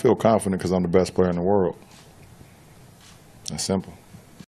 feel confident because I'm the best player in the world. That's simple.